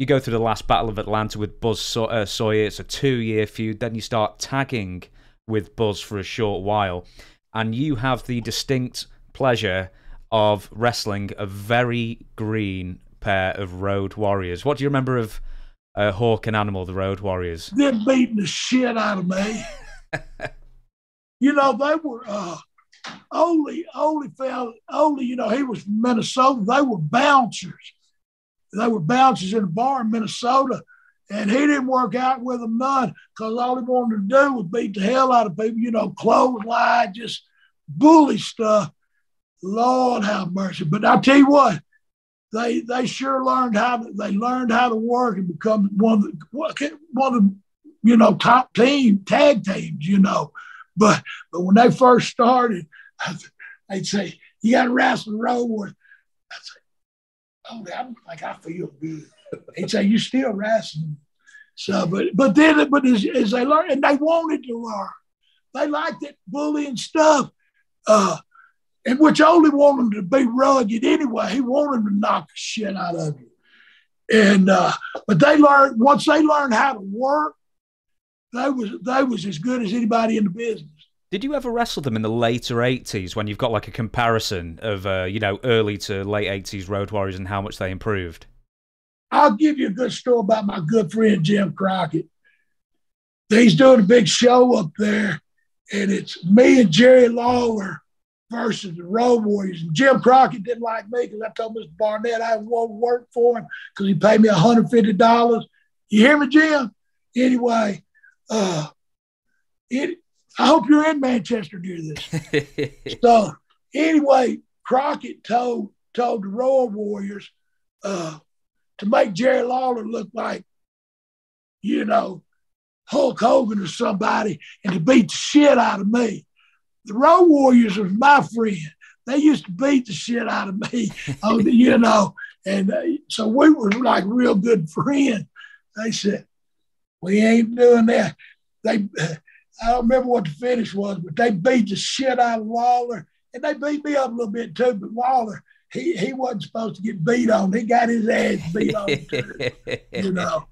you go through the last Battle of Atlanta with Buzz Saw- uh, Sawyer. It's a two-year feud. Then you start tagging with Buzz for a short while, and you have the distinct pleasure of wrestling a very green pair of Road Warriors. What do you remember of uh, Hawk and Animal, the Road Warriors? Them beating the shit out of me. you know, they were uh only only fell only, you know, he was from Minnesota. They were bouncers. They were bouncers in a bar in Minnesota. And he didn't work out with them none because all he wanted to do was beat the hell out of people, you know, clothesline, just bully stuff. Lord have mercy. But I tell you what, they they sure learned how to they learned how to work and become one of the one of the you know top team tag teams, you know. But but when they first started, they'd say, You gotta wrestle the road with I'd say, Oh, I don't think I feel good. He'd say, You still wrestling. So but but then but as, as they learned and they wanted to learn, they liked that bullying stuff. Uh and which only wanted them to be rugged anyway. He wanted to knock the shit out of you. And uh, but they learned once they learned how to work, they was they was as good as anybody in the business. Did you ever wrestle them in the later 80s when you've got like a comparison of, uh, you know, early to late 80s Road Warriors and how much they improved? I'll give you a good story about my good friend Jim Crockett. He's doing a big show up there, and it's me and Jerry Lawler versus the Road Warriors. And Jim Crockett didn't like me because I told Mr. Barnett I won't work for him because he paid me $150. You hear me, Jim? Anyway, uh, it, I hope you're in Manchester near this. so anyway, Crockett told told the Road Warriors uh, to make Jerry Lawler look like, you know, Hulk Hogan or somebody, and to beat the shit out of me. The Road Warriors was my friend. They used to beat the shit out of me, you know, and uh, so we were like real good friends. They said, "We ain't doing that." They, uh, I don't remember what the finish was, but they beat the shit out of Lawler, and they beat me up a little bit too. But Lawler, he he wasn't supposed to get beat on. He got his ass beat on, too, you know.